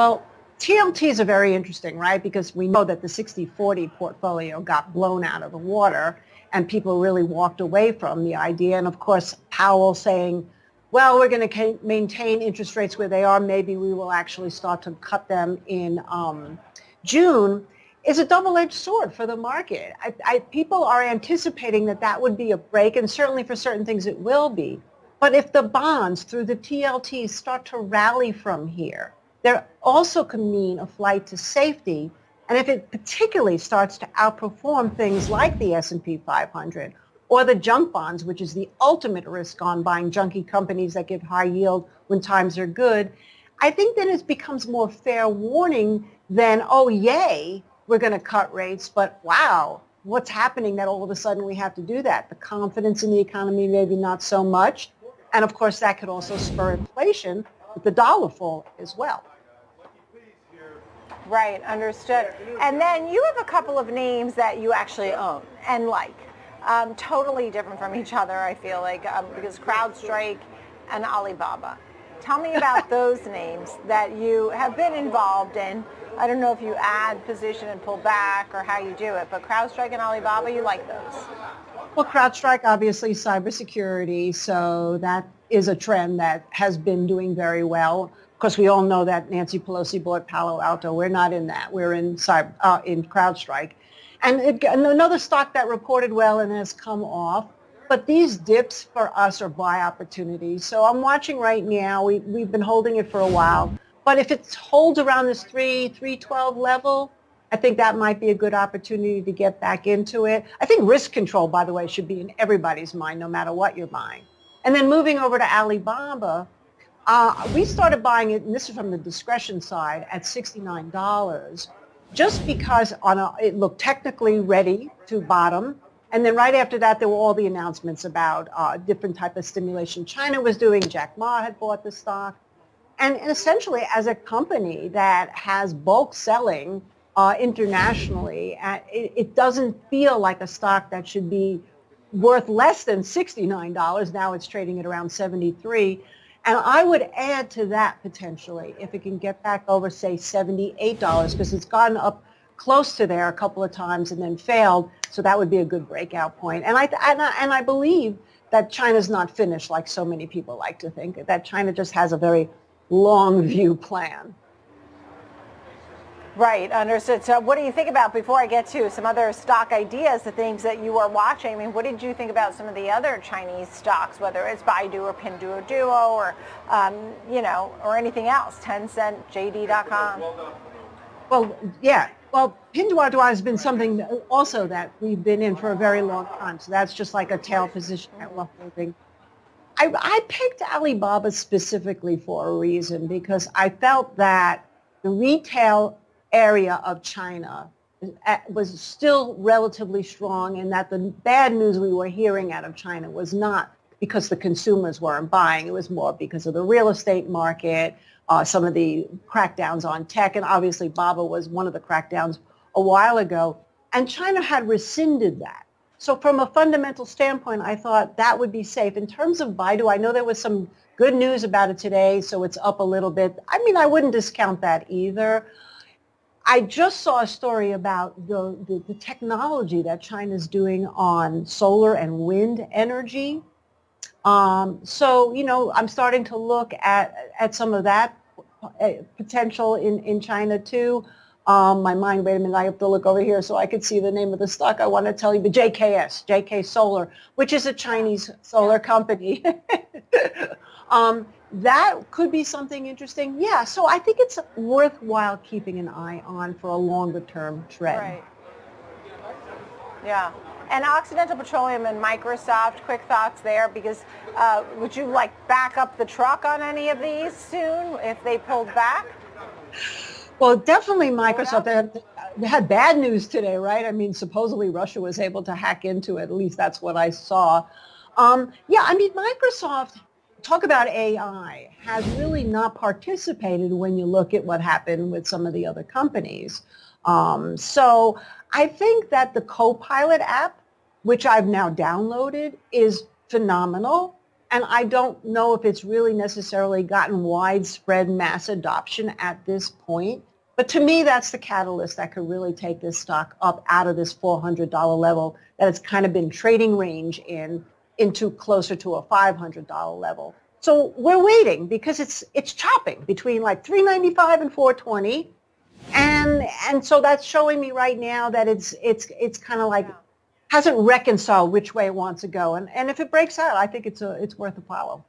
Well, TLTs are very interesting, right? Because we know that the 60-40 portfolio got blown out of the water and people really walked away from the idea. And of course, Powell saying, well, we're going to maintain interest rates where they are. Maybe we will actually start to cut them in um, June is a double-edged sword for the market. I, I, people are anticipating that that would be a break, and certainly for certain things it will be. But if the bonds through the TLTs start to rally from here, there also can mean a flight to safety. And if it particularly starts to outperform things like the S&P 500 or the junk bonds, which is the ultimate risk on buying junky companies that give high yield when times are good, I think then it becomes more fair warning than, oh, yay, we're going to cut rates, but wow, what's happening that all of a sudden we have to do that? The confidence in the economy, maybe not so much. And of course, that could also spur inflation with the dollar fall as well. Right, understood. And then you have a couple of names that you actually own and like. Um, totally different from each other, I feel like, um, because CrowdStrike and Alibaba. Tell me about those names that you have been involved in. I don't know if you add position and pull back or how you do it, but CrowdStrike and Alibaba, you like those? Well, CrowdStrike, obviously cybersecurity, so that is a trend that has been doing very well. Of course, we all know that Nancy Pelosi bought Palo Alto. We're not in that. We're in cyber, uh, in CrowdStrike. And, it, and another stock that reported well and has come off. But these dips for us are buy opportunities. So I'm watching right now. We, we've been holding it for a while. But if it holds around this 3, 312 level, I think that might be a good opportunity to get back into it. I think risk control, by the way, should be in everybody's mind no matter what you're buying. And then moving over to Alibaba, uh, we started buying it, and this is from the discretion side, at $69 just because a, it looked technically ready to bottom. And then right after that, there were all the announcements about uh, different type of stimulation China was doing. Jack Ma had bought the stock. And, and essentially, as a company that has bulk selling uh, internationally, uh, it, it doesn't feel like a stock that should be worth less than $69. Now it's trading at around 73. And I would add to that potentially if it can get back over, say, $78 because it's gotten up close to there a couple of times and then failed. So that would be a good breakout point. And I, and I, and I believe that China's not finished like so many people like to think, that China just has a very long view plan. Right, understood. So what do you think about, before I get to some other stock ideas, the things that you are watching, I mean, what did you think about some of the other Chinese stocks, whether it's Baidu or Pinduoduo or, um, you know, or anything else, Tencent, JD.com? Well, yeah. Well, Pinduoduo has been something also that we've been in for a very long time. So that's just like a tail position that we're holding. I, I picked Alibaba specifically for a reason because I felt that the retail area of China was still relatively strong and that the bad news we were hearing out of China was not because the consumers weren't buying. It was more because of the real estate market, uh, some of the crackdowns on tech, and obviously Baba was one of the crackdowns a while ago. And China had rescinded that. So from a fundamental standpoint, I thought that would be safe. In terms of Baidu, I know there was some good news about it today, so it's up a little bit. I mean, I wouldn't discount that either. I just saw a story about the, the, the technology that China is doing on solar and wind energy. Um, so, you know, I'm starting to look at, at some of that uh, potential in, in China too. Um, my mind, wait a minute, I have to look over here so I could see the name of the stock I want to tell you, but JKS, JK Solar, which is a Chinese solar company. um, that could be something interesting. Yeah, so I think it's worthwhile keeping an eye on for a longer term trend. Right. Yeah. And Occidental Petroleum and Microsoft, quick thoughts there because uh, would you like back up the truck on any of these soon if they pulled back? Well, definitely Microsoft. They had, they had bad news today, right? I mean, supposedly Russia was able to hack into it. At least that's what I saw. Um, yeah, I mean, Microsoft talk about AI has really not participated when you look at what happened with some of the other companies. Um, so I think that the Copilot app, which I've now downloaded, is phenomenal. And I don't know if it's really necessarily gotten widespread mass adoption at this point. But to me, that's the catalyst that could really take this stock up out of this $400 level that it's kind of been trading range in into closer to a $500 level. So we're waiting because it's it's chopping between like 395 and 420. And and so that's showing me right now that it's it's it's kind of like hasn't reconciled which way it wants to go. And and if it breaks out, I think it's a it's worth a follow.